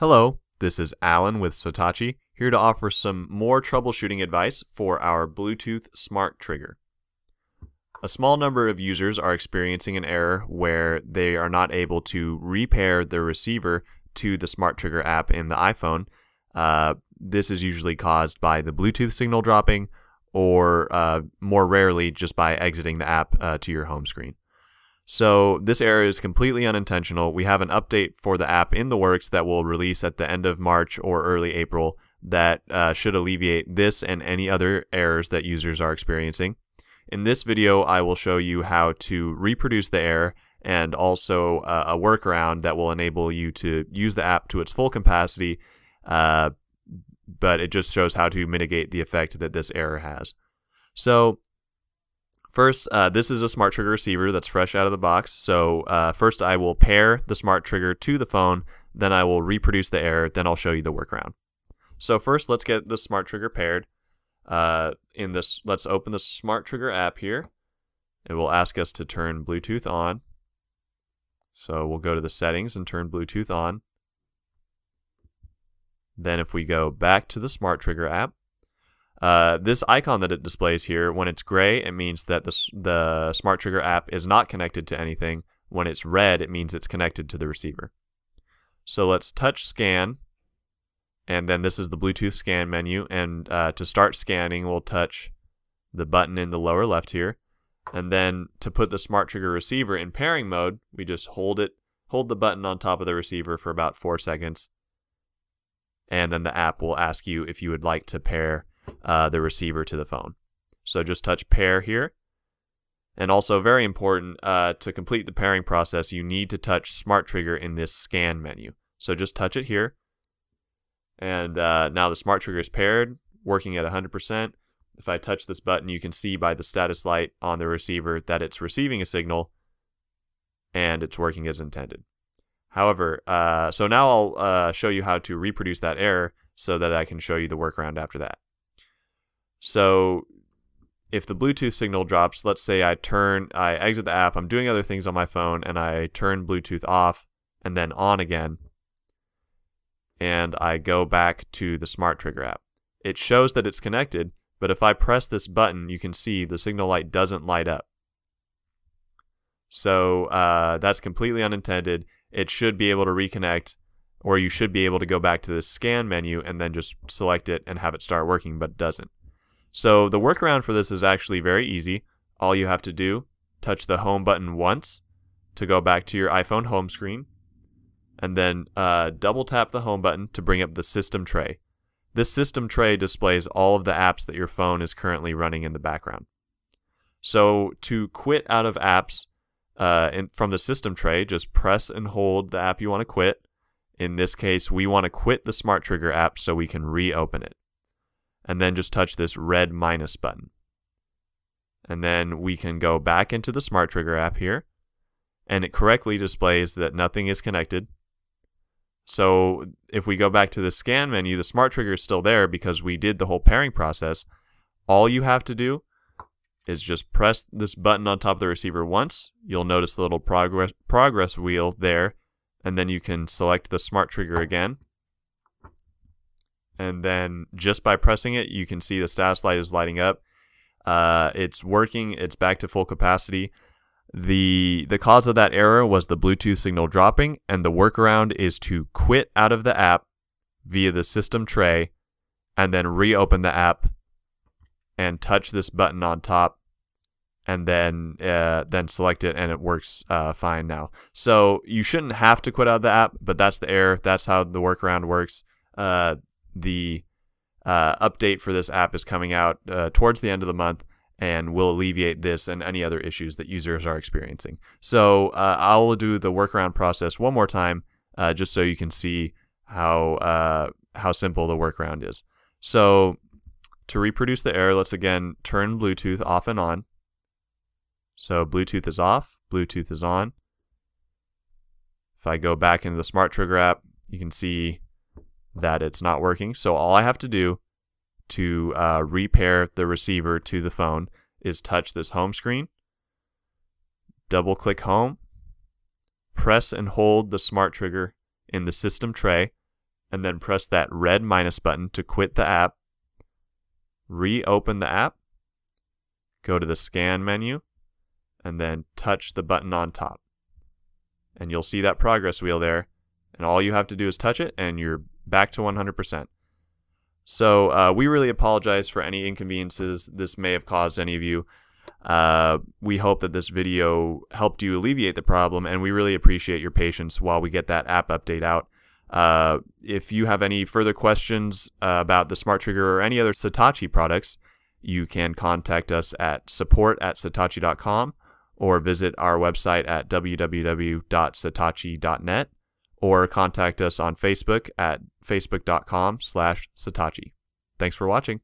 Hello, this is Alan with Satechi, here to offer some more troubleshooting advice for our Bluetooth smart trigger. A small number of users are experiencing an error where they are not able to repair the receiver to the smart trigger app in the iPhone. Uh, this is usually caused by the Bluetooth signal dropping or uh, more rarely just by exiting the app uh, to your home screen. So this error is completely unintentional. We have an update for the app in the works that will release at the end of March or early April that uh, should alleviate this and any other errors that users are experiencing. In this video, I will show you how to reproduce the error and also uh, a workaround that will enable you to use the app to its full capacity, uh, but it just shows how to mitigate the effect that this error has. So First, uh, this is a smart trigger receiver that's fresh out of the box. So uh, first I will pair the smart trigger to the phone, then I will reproduce the error, then I'll show you the workaround. So first, let's get the smart trigger paired. Uh, in this, let's open the smart trigger app here. It will ask us to turn Bluetooth on. So we'll go to the settings and turn Bluetooth on. Then if we go back to the smart trigger app, uh, this icon that it displays here, when it's gray, it means that the, the Smart Trigger app is not connected to anything. When it's red, it means it's connected to the receiver. So let's touch scan, and then this is the Bluetooth scan menu. And uh, to start scanning, we'll touch the button in the lower left here. And then to put the Smart Trigger receiver in pairing mode, we just hold it, hold the button on top of the receiver for about four seconds. And then the app will ask you if you would like to pair uh, the receiver to the phone. So just touch pair here. And also very important, uh, to complete the pairing process, you need to touch Smart Trigger in this scan menu. So just touch it here. And uh, now the Smart Trigger is paired, working at 100%. If I touch this button, you can see by the status light on the receiver that it's receiving a signal and it's working as intended. However, uh, so now I'll uh, show you how to reproduce that error so that I can show you the workaround after that. So if the Bluetooth signal drops, let's say I turn, I exit the app, I'm doing other things on my phone, and I turn Bluetooth off and then on again, and I go back to the Smart Trigger app. It shows that it's connected, but if I press this button, you can see the signal light doesn't light up. So uh, that's completely unintended. It should be able to reconnect, or you should be able to go back to the scan menu and then just select it and have it start working, but it doesn't. So the workaround for this is actually very easy. All you have to do, touch the home button once to go back to your iPhone home screen, and then uh, double tap the home button to bring up the system tray. This system tray displays all of the apps that your phone is currently running in the background. So to quit out of apps uh, in, from the system tray, just press and hold the app you want to quit. In this case, we want to quit the Smart Trigger app so we can reopen it and then just touch this red minus button. And then we can go back into the Smart Trigger app here, and it correctly displays that nothing is connected. So if we go back to the scan menu, the Smart Trigger is still there because we did the whole pairing process. All you have to do is just press this button on top of the receiver once. You'll notice the little progress progress wheel there, and then you can select the Smart Trigger again and then just by pressing it, you can see the status light is lighting up. Uh, it's working. It's back to full capacity. The the cause of that error was the Bluetooth signal dropping, and the workaround is to quit out of the app via the system tray, and then reopen the app and touch this button on top, and then uh, then select it, and it works uh, fine now. So you shouldn't have to quit out of the app, but that's the error. That's how the workaround works. Uh, the uh, update for this app is coming out uh, towards the end of the month and will alleviate this and any other issues that users are experiencing. So uh, I'll do the workaround process one more time uh, just so you can see how uh, how simple the workaround is. So to reproduce the error, let's again turn Bluetooth off and on. So Bluetooth is off, Bluetooth is on. If I go back into the Smart Trigger app, you can see that it's not working. So all I have to do to uh, repair the receiver to the phone is touch this home screen, double click home, press and hold the smart trigger in the system tray, and then press that red minus button to quit the app. Reopen the app, go to the scan menu, and then touch the button on top. And you'll see that progress wheel there. And all you have to do is touch it, and you're back to 100%. So uh, we really apologize for any inconveniences this may have caused any of you. Uh, we hope that this video helped you alleviate the problem, and we really appreciate your patience while we get that app update out. Uh, if you have any further questions uh, about the Smart Trigger or any other Satechi products, you can contact us at support at satechi.com or visit our website at www.satechi.net or contact us on Facebook at facebook.com slash Satechi. Thanks for watching.